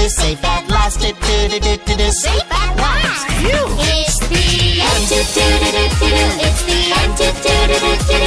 do, safe at last. Do do do do do do, safe at last. Phew. It's the end. Do do do do do. It's the end. Do do do do do.